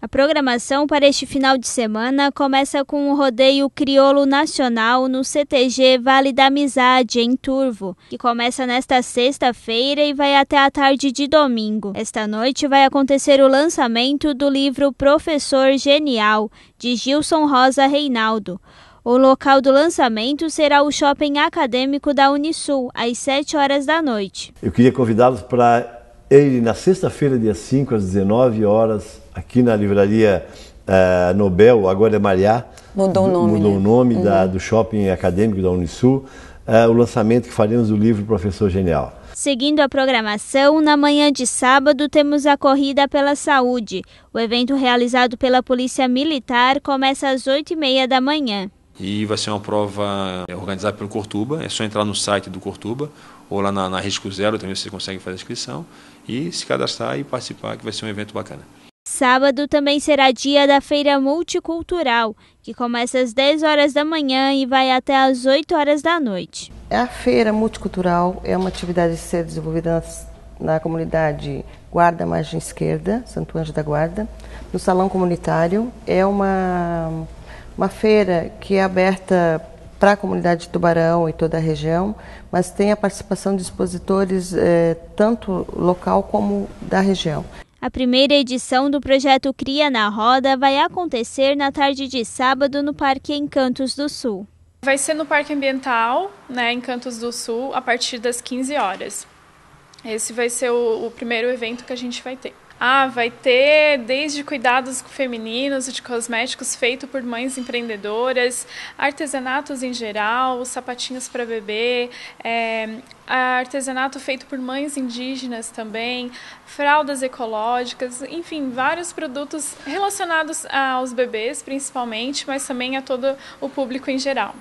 A programação para este final de semana começa com o rodeio crioulo nacional no CTG Vale da Amizade, em Turvo, que começa nesta sexta-feira e vai até a tarde de domingo. Esta noite vai acontecer o lançamento do livro Professor Genial, de Gilson Rosa Reinaldo. O local do lançamento será o shopping acadêmico da Unisul, às 7 horas da noite. Eu queria convidá-los para ele na sexta-feira, dia 5, às 19 horas, aqui na livraria uh, Nobel, agora é Mariá. Mudou o nome. Mudou né? o nome uhum. da, do shopping acadêmico da Unisul. Uh, o lançamento que faremos do livro Professor Genial. Seguindo a programação, na manhã de sábado temos a Corrida pela Saúde. O evento realizado pela Polícia Militar começa às 8h30 da manhã. E vai ser uma prova organizada pelo Cortuba, é só entrar no site do Cortuba ou lá na, na Risco Zero também você consegue fazer a inscrição e se cadastrar e participar, que vai ser um evento bacana. Sábado também será dia da Feira Multicultural, que começa às 10 horas da manhã e vai até às 8 horas da noite. A Feira Multicultural é uma atividade a ser desenvolvida na, na comunidade Guarda Margem Esquerda, Santo Anjo da Guarda, no Salão Comunitário. É uma, uma feira que é aberta para a comunidade de Tubarão e toda a região, mas tem a participação de expositores eh, tanto local como da região. A primeira edição do projeto Cria na Roda vai acontecer na tarde de sábado no Parque Encantos do Sul. Vai ser no Parque Ambiental, né, Encantos do Sul, a partir das 15 horas. Esse vai ser o, o primeiro evento que a gente vai ter. Ah, vai ter desde cuidados femininos, de cosméticos feito por mães empreendedoras, artesanatos em geral, sapatinhos para bebê, é, artesanato feito por mães indígenas também, fraldas ecológicas, enfim, vários produtos relacionados aos bebês principalmente, mas também a todo o público em geral.